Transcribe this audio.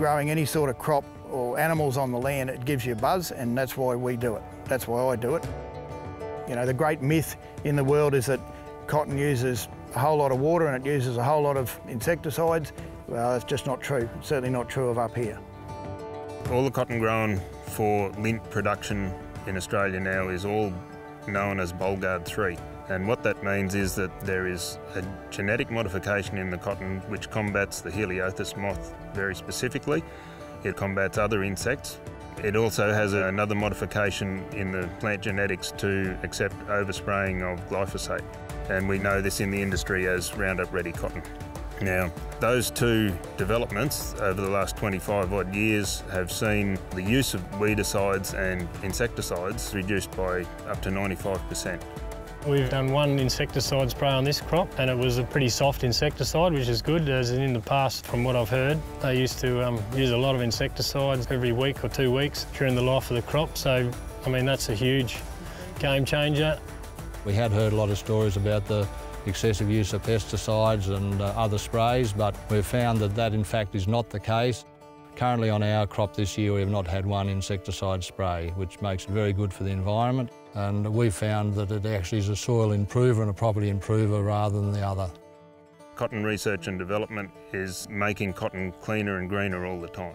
growing any sort of crop or animals on the land, it gives you a buzz and that's why we do it. That's why I do it. You know, the great myth in the world is that cotton uses a whole lot of water and it uses a whole lot of insecticides. Well, that's just not true. It's certainly not true of up here. All the cotton grown for lint production in Australia now is all known as Bollgard 3. And what that means is that there is a genetic modification in the cotton which combats the Heliothis moth very specifically. It combats other insects. It also has another modification in the plant genetics to accept overspraying of glyphosate. And we know this in the industry as Roundup Ready cotton. Now, those two developments over the last 25 odd years have seen the use of weedicides and insecticides reduced by up to 95%. We've done one insecticide spray on this crop and it was a pretty soft insecticide, which is good, as in the past, from what I've heard. They used to um, use a lot of insecticides every week or two weeks during the life of the crop, so, I mean, that's a huge game changer. We had heard a lot of stories about the excessive use of pesticides and uh, other sprays, but we've found that that in fact is not the case. Currently on our crop this year we have not had one insecticide spray, which makes it very good for the environment. And we've found that it actually is a soil improver and a property improver rather than the other. Cotton research and development is making cotton cleaner and greener all the time.